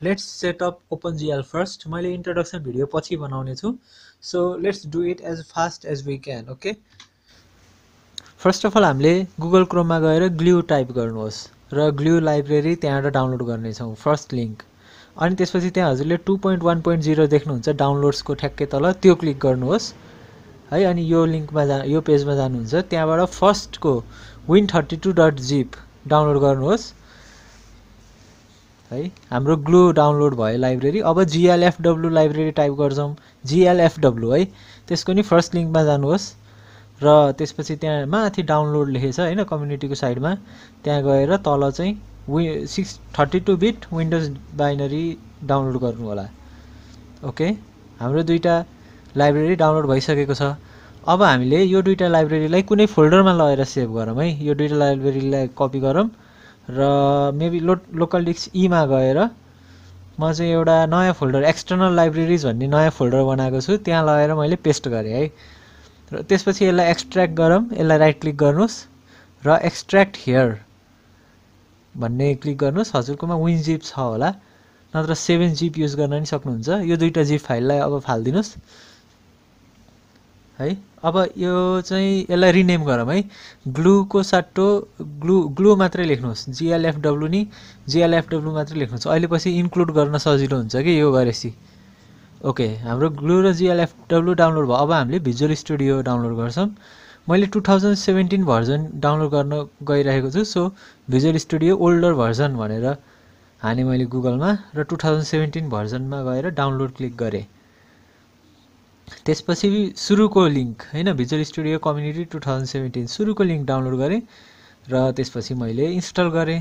Let's set up open GL first मैले introduction video पछि बनाउने छु. So let's do it as fast as we can okay first of all हामीले Google क्रोममा गएर glue type गर्नुहोस् र ग्लु लाइब्रेरी त्यहाँबाट डाउनलोड गर्नेछौँ फर्स्ट लिङ्क अनि त्यसपछि त्यहाँ हजुरले two point one point zero देख्नुहुन्छ डाउनलोड्सको ठ्याक्कै तल त्यो क्लिक गर्नुहोस्। है अनि यो लिङ्कमा जा यो पेजमा जानुहुन्छ त्यहाँबाट फर्स्टको win thirty two dot zip download गर्नुहोस्। है। हाम्रो ग्लु डाउनलोड भयो लाइब्रेरी। अब जिएलएफडब्लु लाइब्रेरी टाइप गर्छौँ। जिएलएफडब्लु है। त्यसको नि फर्स्ट लिङ्कमा जानुहोस्। र त्यसपछि त्यहाँ माथि डाउनलोड लेखेछ होइन कम्युनिटीको साइडमा। त्यहाँ गएर तल चाहिँ V six thirty two bit Windows binary download गर्नु होला। ओके? हाम्रो दुईवटा लाइब्रेरी डाउनलोड भइसकेको छ। अब हामीले यो दुइटा लाइब्रेरीलाई कुनै फोल्डरमा लगेर सेभ गरौँ है। यो दुइटा लाइब्रेरीलाई कपी गरौँ। र मेबी लो लोकल डिस्क इमा गएर म चाहिँ एउटा नयाँ फोल्डर एक्सटर्नल लाइब्रेरिज भन्ने नयाँ फोल्डर बनाएको छु। त्यहाँ लगेर मैले पेस्ट गरेँ है। र त्यसपछि यसलाई एक्सट्र्याक्ट गरौँ। यसलाई राइट क्लिक गर्नुहोस् र एक्सट्र्याक्ट हियर भन्ने क्लिक गर्नुहोस्। हजुरकोमा विन जिप छ होला। नत्र सेभेन जिप युज गर्न पनि सक्नुहुन्छ। यो दुइटा जिप फाइललाई अब फालिदिनुहोस्। है। अब यो चाहिँ यसलाई रिनेम गरौँ है। ग्लुको साटो ग्लु ग्लु मात्रै लेख्नुहोस्। जिएलएफडब्लु नि जिएलएफडब्लु मात्रै लेख्नुहोस्। अहिले पछि इन्क्लुड गर्न सजिलो हुन्छ कि यो गरेपछि? ओके हाम्रो ग्लु र जिएलएफडब्लु डाउनलोड भयो। अब हामीले भिजुअल स्टुडियो डाउनलोड गर्छौँ। मैले two thousand seventeen version download गर्न गइरहेको छु so Visual Studio older version भनेर हाने मैले गुगलमा र टु थाउजन्ड सेभेन्टिन भर्जनमा गएर डाउनलोड क्लिक गरेँ। त्यसपछि सुरुको लिङ्क होइन Visual Studio community two thousand seventeen सुरुको लिङ्क डाउनलोड गरेँ र त्यसपछि मैले इन्स्टल गरेँ।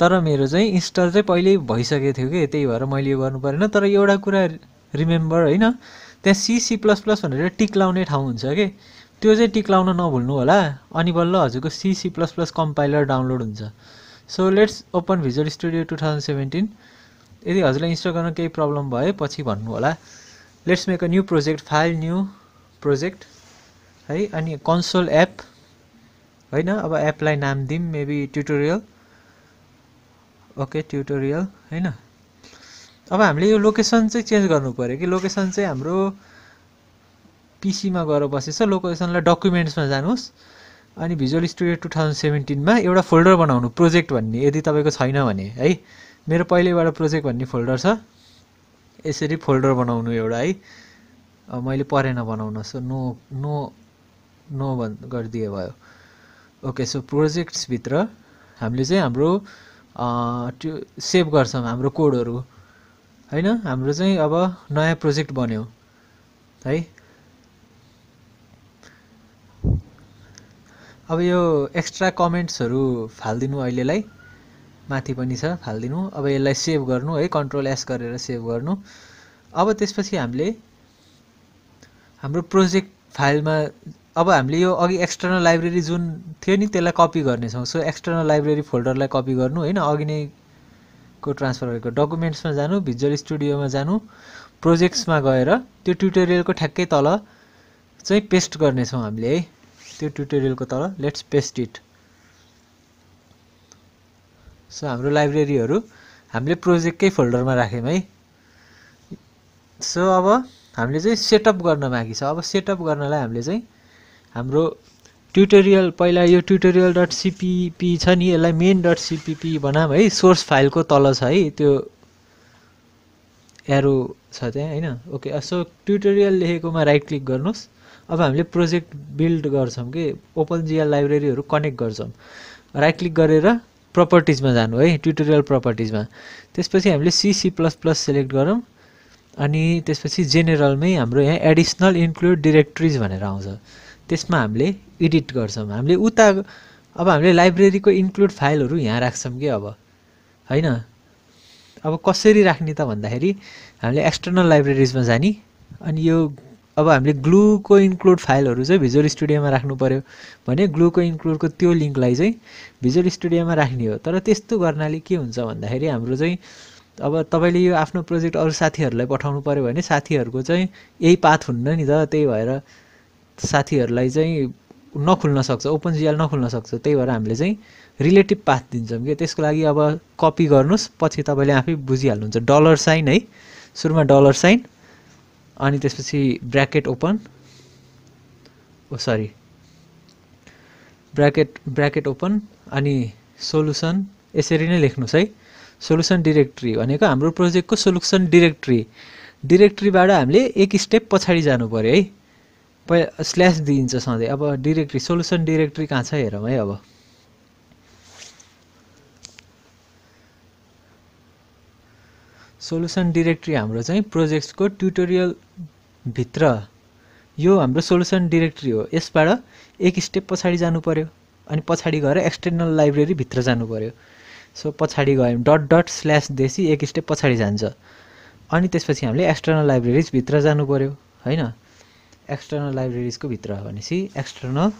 तर मेरो चाहिँ इन्स्टल चाहिँ पहिल्यै भइसकेको थियो कि त्यही भएर मैले यो गर्नु परेन। तर एउटा कुरा रिमेम्बर होइन त्यहाँ सी प्लस प्लस भनेर टिक लाउने ठाउँ हुन्छ कि त्यो चाहिँ टिक लाउन नभुल्नु होला। अनि बल्ल हजुरको C C plus plus compiler download हुन्छ। So let's open Visual Studio two thousand seventeen यदि हजुरलाई इन्स्टल गर्न केही प्रब्लम भए पछि भन्नु होला। Let's make a new project file new project है अनि कन्सोल एप होइन अब एपलाई नाम दिउँ मेबी ट्युटोरियल ओके ट्युटोरियल होइन। अब हामीले यो लोकेसन चाहिँ चेन्ज गर्नु पऱ्यो कि लोकेसन चाहिँ हाम्रो पिसीमा गएर बसेछ। लोकेसनलाई डकुमेन्ट्समा जानुहोस्। अनि भिजुअल स्टुडियो टु थाउजन्ड सेभेन्टिनमा एउटा फोल्डर बनाउनु प्रोजेक्ट भन्ने। यदि तपाईँको छैन भने है मेरो पहिल्यैबाट प्रोजेक्ट भन्ने फोल्डर छ। यसरी फोल्डर बनाउनु एउटा है। मैले परेन बनाउन सो नो नो नो भन् गरिदिए भयो। ओके सो प्रोजेक्ट्सभित्र हामीले चाहिँ हाम्रो त्यो सेभ गर्छौँ हाम्रो कोडहरू। होइन? हाम्रो चाहिँ अब नयाँ प्रोजेक्ट बन्यो है। अब यो एक्स्ट्रा कमेन्ट्सहरू फालिदिनु अहिलेलाई। माथि पनि छ फालिदिनु। अब यसलाई सेभ गर्नु है कन्ट्रोल एस गरेर सेभ गर्नु। अब त्यसपछि हामीले हाम्रो प्रोजेक्ट फाइलमा अब हामीले यो अघि एक्सटर्नल लाइब्रेरी जुन थियो नि त्यसलाई कपी गर्नेछौँ। सो एक्सटर्नल लाइब्रेरी फोल्डरलाई कपी गर्नु होइन अघि नै को ट्रान्सफर गरेको? डकुमेन्ट्समा जानु भिजुअल स्टुडियोमा जानु प्रोजेक्ट्समा गएर त्यो ट्युटोरियलको ठ्याक्कै तल चाहिँ पेस्ट गर्नेछौँ हामीले है। त्यो ट्युटोरियलको तल लेट्स पेस्ट इट सो हाम्रो लाइब्रेरीहरू हामीले प्रोजेक्टकै फोल्डरमा राख्यौँ है। सो अब हामीले चाहिँ सेटअप गर्न बाँकी छ। अब सेटअप गर्नलाई हामीले चाहिँ हाम्रो ट्युटोरियल पहिला यो ट्युटोरियल डट सिपिपी छ नि यसलाई मेन डट सिपिपी बनाऊँ है। सोर्स फाइलको तल छ है त्यो एरो छ त्यहाँ होइन? ओके सो ट्युटोरियल लेखेकोमा राइट क्लिक गर्नुहोस्। अब हामीले प्रोजेक्ट बिल्ड गर्छौँ कि ओपन जिएल लाइब्रेरीहरू कनेक्ट गर्छौँ। राइट क्लिक गरेर प्रपर्टिजमा जानु है ट्युटोरियल प्रपर्टिजमा त्यसपछि हामीले सिसी प्लस प्लस सेलेक्ट गरौँ अनि त्यसपछि जेनेरलमै हाम्रो यहाँ एडिसनल इन्क्लुड डिरेक्ट्रिज भनेर आउँछ। त्यसमा हामीले एडिट गर्छौँ। हामीले उता अब हामीले लाइब्रेरीको इन्क्लुड फाइलहरू यहाँ राख्छौँ कि अब होइन? अब कसरी राख्ने त भन्दाखेरि हामीले एक्सटर्नल लाइब्रेरिजमा जाने अनि यो अब हामीले ग्लुको इन्क्लुड फाइलहरू चाहिँ भिजुअल स्टुडियोमा राख्नु पऱ्यो भने ग्लुको इन्क्लुडको त्यो लिङ्कलाई चाहिँ भिजुअल स्टुडियोमा राख्ने हो। तर त्यस्तो गर्नाले के हुन्छ भन्दाखेरि हाम्रो चाहिँ अब तपाईँले यो आफ्नो प्रोजेक्ट अरू साथीहरूलाई पठाउनु पऱ्यो भने साथीहरूको चाहिँ यही पाथ हुन्न नि त। त्यही भएर साथीहरूलाई चाहिँ नखुल्न सक्छ ओपन जिएल नखुल्न सक्छ। त्यही भएर हामीले चाहिँ रिलेटिभ पाथ दिन्छौँ कि। त्यसको लागि अब कपी गर्नुहोस् पछि तपाईँले आफै बुझिहाल्नुहुन्छ। डलर साइन है। सुरुमा डलर साइन अनि त्यसपछि bracket open O sorry bracket bracket open अनि सोलुसन यसरी नै लेख्नुहोस् है। सोलुसन डिरेक्ट्री भनेको हाम्रो प्रोजेक्टको सोलुसन डिरेक्ट्री डिरेक्ट्रीबाट हामीले एक स्टेप पछाडि जानु पऱ्यो है। पहिला स्ल्यास दिइन्छ सधैँ। अब डिरेक्ट्री सोलुसन डिरेक्ट्री कहाँ छ हेरौँ है अब। सोलुसन डिरेक्ट्री हाम्रो चाहिँ प्रोजेक्टको ट्युटोरियलभित्र यो हाम्रो सोलुसन डिरेक्ट्री हो। यसबाट एक स्टेप पछाडि जानु पऱ्यो अनि पछाडि गएर एक्सटर्नल लाइब्रेरीभित्र जानु पऱ्यो सो पछाडि गयौँ। डट डट स्ल्यास देसी एक स्टेप पछाडि जान्छ। अनि त्यसपछि हामीले एक्सटर्नल लाइब्रेरिजभित्र जानु पऱ्यो होइन? एक्सटर्नल लाइब्रेरिजको भित्र भनेपछि एक्सटर्नल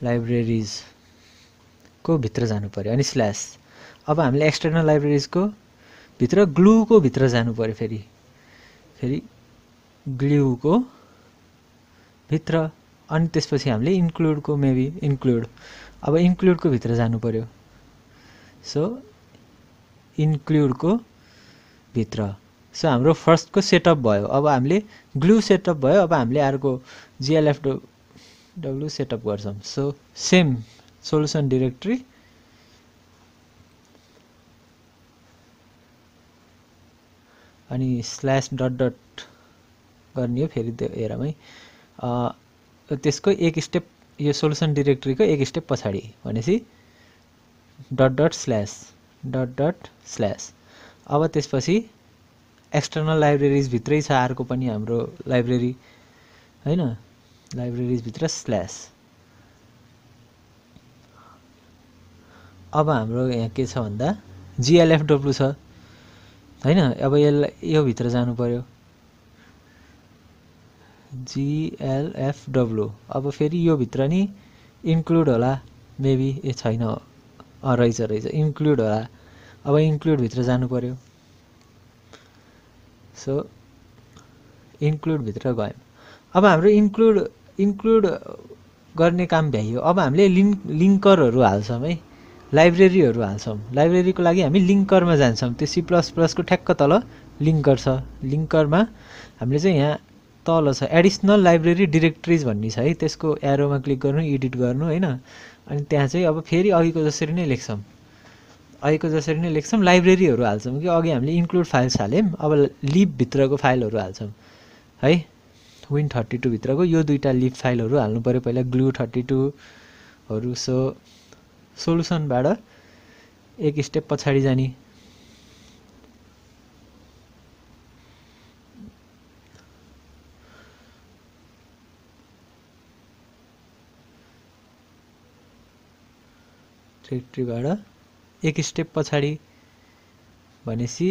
लाइब्रेरिजको भित्र जानु पऱ्यो अनि स्ल्यास अब हामीले एक्सटर्नल लाइब्रेरिजको भित्र ग्लुको भित्र जानु पऱ्यो फेरि। फेरि ग्लुको भित्र अनि त्यसपछि हामीले इन्क्लुडको मेबी इन्क्लुड अब इन्क्लुडको भित्र जानु पऱ्यो सो इन्क्लुडको भित्र। सो हाम्रो फर्स्टको सेटअप भयो। अब हामीले ग्लु सेटअप भयो। अब हामीले अर्को जिएलएफ डब्लु सेटअप गर्छौँ। सो सेम सोल्युसन डिरेक्ट्री अनि स्ल्यास डट डट गर्ने हो फेरि त्यो है त्यसको एक स्टेप यो सोल्युसन डिरेक्ट्रीको एक स्टेप पछाडि भनेपछि dot dot slash dot dot slash अब त्यसपछि एक्सटर्नल लाइब्रेरिजभित्रै छ अर्को पनि हाम्रो लाइब्रेरी होइन? लाइब्रेरिजभित्र स्ल्यास अब हाम्रो यहाँ के छ भन्दा जिएलएफडब्लु छ। होइन अब यसलाई यो भित्र जानु पऱ्यो जिएलएफडब्लु अब फेरि यो भित्र नि इन्क्लुड होला। मेबी ए छैन। रहेछ रहेछ। इन्क्लुड होला। अब इन्क्लुडभित्र जानु पऱ्यो सो इन्क्लुडभित्र गयौँ। अब हाम्रो इन्क्लुड इन्क्लुड गर्ने काम भ्याइयो। अब हामीले लिङ्क लिङ्करहरू हाल्छौँ है। लाइब्रेरीहरू हाल्छौँ। लाइब्रेरीको लागि हामी लिङ्करमा जान्छौँ। त्यो सी प्लस प्लसको ठ्याक्क तल लिङ्कर छ लिङ्करमा हामीले चाहिँ यहाँ तल छ एडिसनल लाइब्रेरी डिरेक्ट्रिज भन्ने छ है। त्यसको एरोमा क्लिक गर्नु एडिट गर्नु होइन? अनि त्यहाँ चाहिँ अब फेरि अघिको जसरी नै लेख्छौँ। अहिलेको जसरी नै लेख्छौँ लाइब्रेरीहरू हाल्छौँ कि अघि हामीले इन्क्लुड फाइल्स हाल्यौँ अब लिपभित्रको फाइलहरू हाल्छौँ। है? विन थर्टी टूभित्रको यो दुइटा लिप फाइलहरू हाल्नु पऱ्यो पहिला ग्लु थर्टी टूहरू सो सोलुसनबाट एक स्टेप पछाडि जाने। ट्रेक्ट्रीबाट एक स्टेप पछाडि भनेपछि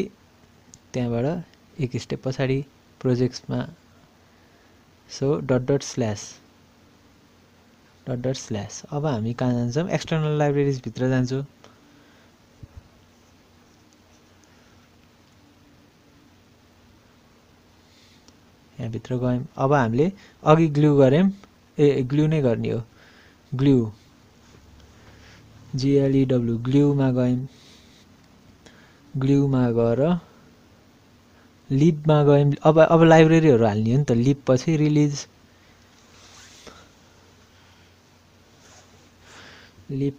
त्यहाँबाट एक स्टेप पछाडि प्रोजेक्ट्समा। So dot dot slash dot dot slash अब हामी कहाँ जान्छौँ? एक्सटर्नल लाइब्रेरिजभित्र जान्छौँ। यहाँभित्र गयौँ। अब हामीले अघि ग्लु गऱ्यौँ। ए ग्लु नै गर्ने हो। ग्लु। जिएलइडब्लु ग्ल्युमा गयौँ। ग्ल्युमा गएर लिपमा गयौँ। अब अब लाइब्रेरीहरू हाल्ने हो नि त। लिप पछि रिलिज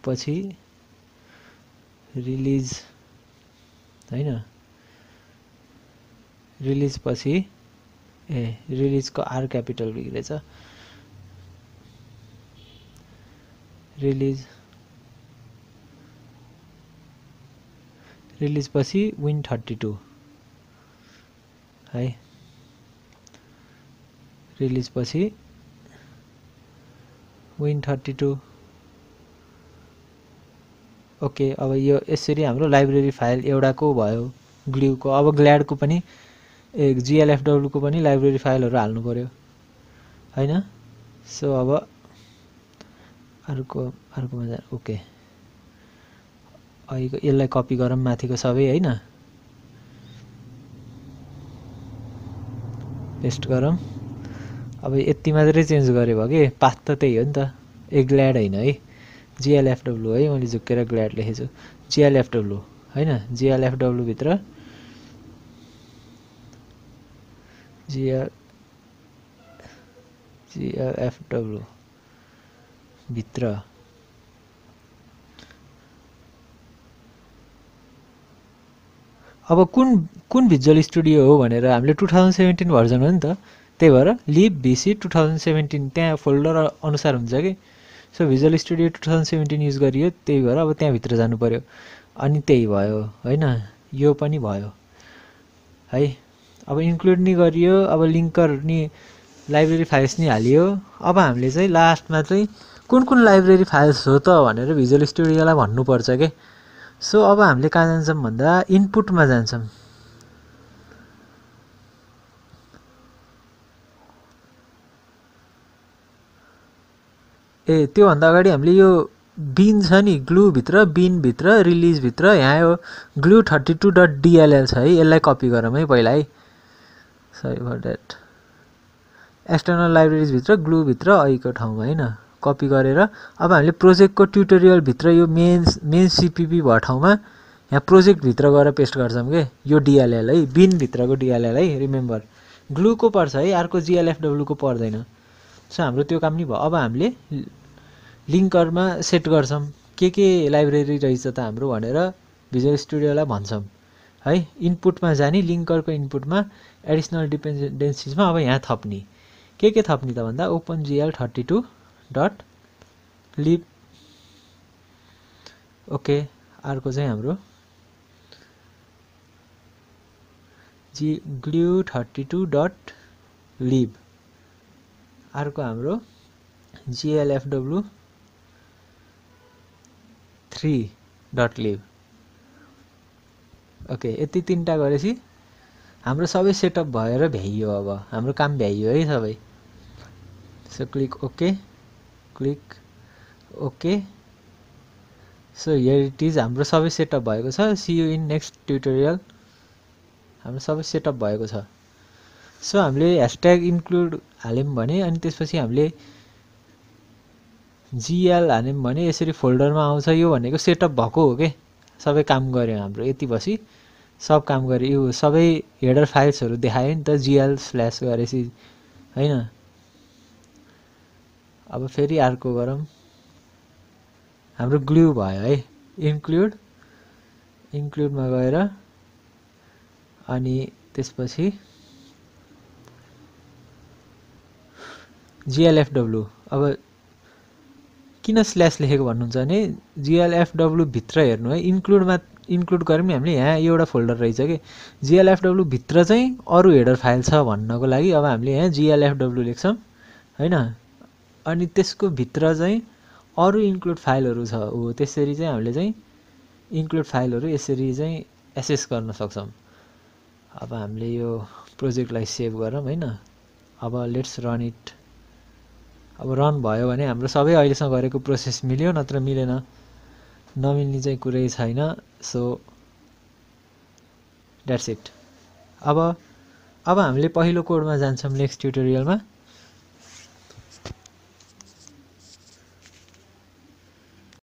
पछि रिलिज होइन? रिलिज पछि ए रिलिजको आर क्यापिटल बिग्रेछ। रिलिज रिलिजपछि विन थर्टी टू है? रिलिजपछि विन थर्टी टू ओके अब यो यसरी हाम्रो लाइब्रेरी फाइल एउटाको भयो ग्ल्युको अब ग्ल्याडको पनि ए जिएलएफडब्लुको पनि लाइब्रेरी फाइलहरू हाल्नु पऱ्यो होइन? सो अब अर्को अर्कोमा जा ओके। अहिलेको यसलाई कपी गरौँ माथिको सबै होइन? पेस्ट गरौँ। अब यति मात्रै चेन्ज गरे भयो कि? पाथ त त्यही हो नि त। ए ग्ल्याड होइन है। जिएलएफडब्लु है मैले झुक्केर ग्ल्याड लेखेछु जिएलएफडब्लु होइन? जिएलएफडब्लुभित्र जिएल जिएलएफडब्लु भित्र। अब कुन कुन भिजुअल स्टुडियो हो भनेर हामीले टु थाउजन्ड सेभेन्टिन भर्जन हो नि त। त्यही भएर lib VC two thousand seventeen त्यहाँ फोल्डर अनुसार हुन्छ कि? So Visual Studio two thousand seventeen use गरियो त्यही भएर अब त्यहाँभित्र जानु पऱ्यो अनि त्यही भयो होइन? यो पनि भयो। है? अब इन्क्लुड नि गरियो अब लिङ्कर नि लाइब्रेरी फाइल्स नि हालियो। अब हामीले चाहिँ लास्टमा चाहिँ कुन कुन लाइब्रेरी फाइल्स हो त भनेर भिजुअल स्टुडियोलाई भन्नुपर्छ क्या सो अब हामीले कहाँ जान्छौँ भन्दा इनपुटमा जान्छौँ। ए त्योभन्दा अगाडि हामीले यो बिन छ नि ग्लुभित्र बिनभित्र रिलिजभित्र यहाँ यो glu thirty two dot DLL छ है यसलाई कपी गरौँ है पहिला है। सरी फर द्याट एक्सटर्नल लाइब्रेरिजभित्र ग्लुभित्र ऐको ठाउँमा होइन कपी गरेर अब हामीले प्रोजेक्टको ट्युटोरियलभित्र यो मेन मेन सिपिपी भएको ठाउँमा यहाँ प्रोजेक्टभित्र गएर पेस्ट गर्छौँ कि यो डिएलएल है बिनभित्रको डिएलएल है रिमेम्बर ग्लुको पर्छ है अर्को जिएलएफडब्लुको पर्दैन। सो हाम्रो त्यो काम नि भयो। अब हामीले लिङ्करमा सेट गर्छौँ। के के लाइब्रेरी रहेछ त हाम्रो भनेर भिजुअल स्टुडियोलाई भन्छौँ। है इनपुटमा जाने लिङ्करको इनपुटमा एडिसनल डिपेन्डेन्सिजमा अब यहाँ थप्ने। के के थप्ने त भन्दा open GL thirty two dot lib okay अर्को चाहिँ हाम्रो G glu thirty two dot lib अर्को हाम्रो GLFW three dot lib okay यति तिनवटा गरेपछि हाम्रो सबै सेटअप भएर भ्याइयो अब। हाम्रो काम भ्याइयो है सबै। So click okay click okay so here it is हाम्रो सबै सेटअप भएको छ। सियु इन नेक्स्ट ट्युटोरियल हाम्रो सबै सेटअप भएको छ। सो हामीले ह्यासट्याग इन्क्लुड हाल्यौँ भने अनि त्यसपछि हामीले जिएल हाल्यौँ भने यसरी फोल्डरमा आउँछ यो भनेको सेटअप भएको हो कि? सबै काम गऱ्यो हाम्रो यति बसी सब काम गऱ्यो। यो सबै हेडर फाइल्सहरू देखायो नि त जिएल स्ल्यास गरेपछि होइन? अब फेरि अर्को गरौँ। हाम्रो ग्लु भयो है। इन्क्लुड इन्क्लुडमा गएर अनि त्यसपछि जिएलएफडब्लु अब किन स्ल्यास लेखेको भन्नुहुन्छ भने जिएलएफडब्लुभित्र हेर्नु है इन्क्लुडमा इन्क्लुड गऱ्यौँ नि हामीले यहाँ एउटा फोल्डर रहेछ कि? जिएलएफडब्लुभित्र चाहिँ अरू हेडर फाइल छ भन्नको लागि अब हामीले यहाँ जिएलएफडब्लु लेख्छौँ होइन? अनि त्यसको भित्र चाहिँ अरू इन्क्लुड फाइलहरू छ। हो त्यसरी चाहिँ हामीले चाहिँ इन्क्लुड फाइलहरू यसरी चाहिँ एसेस गर्न सक्छौँ। अब हामीले यो प्रोजेक्टलाई सेभ गरौँ होइन? अब लेट्स रन इट अब रन भयो भने हाम्रो सबै अहिलेसम्म गरेको प्रोसेस मिल्यो नत्र मिलेन। नमिल्ने चाहिँ कुरै छैन। सो द्याट्स इट अब अब हामीले पहिलो कोडमा जान्छौँ नेक्स्ट ट्युटोरियलमा